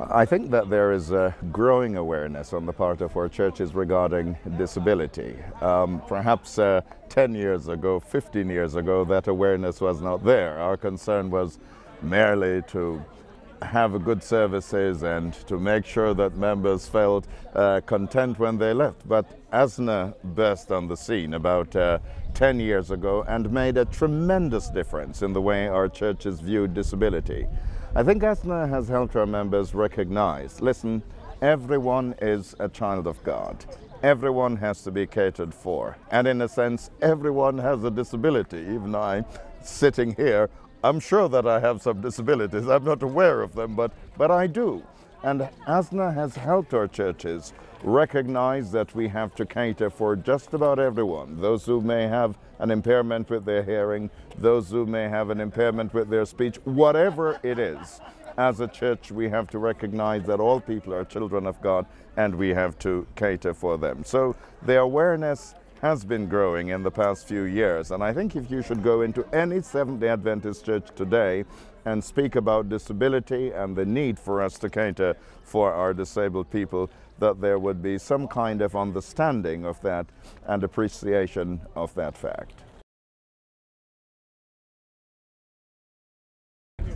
I think that there is a growing awareness on the part of our churches regarding disability. Um, perhaps uh, 10 years ago, 15 years ago, that awareness was not there. Our concern was merely to have good services and to make sure that members felt uh, content when they left. But ASNA burst on the scene about uh, 10 years ago and made a tremendous difference in the way our churches viewed disability. I think ASNA has helped our members recognize, listen, everyone is a child of God. Everyone has to be catered for. And in a sense, everyone has a disability. Even I, sitting here, I'm sure that I have some disabilities. I'm not aware of them, but, but I do. And ASNA has helped our churches recognize that we have to cater for just about everyone. Those who may have an impairment with their hearing, those who may have an impairment with their speech, whatever it is. As a church, we have to recognize that all people are children of God and we have to cater for them. So the awareness has been growing in the past few years. And I think if you should go into any Seventh day Adventist church today and speak about disability and the need for us to cater for our disabled people, that there would be some kind of understanding of that and appreciation of that fact.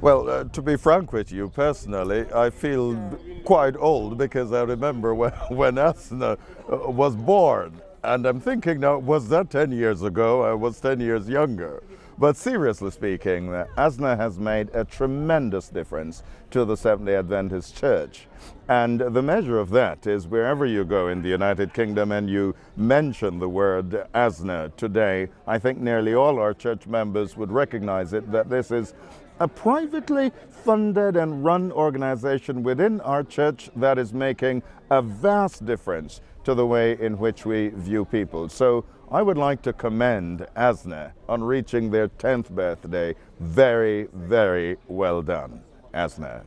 Well, uh, to be frank with you personally, I feel quite old because I remember when, when Asna uh, was born and I'm thinking now, was that 10 years ago? I was 10 years younger. But seriously speaking, uh, ASNA has made a tremendous difference to the Seventh day Adventist Church. And the measure of that is wherever you go in the United Kingdom and you mention the word ASNA today, I think nearly all our church members would recognize it that this is a privately funded and run organization within our church that is making a vast difference to the way in which we view people. So I would like to commend ASNA on reaching their 10th birthday. Very, very well done, ASNA.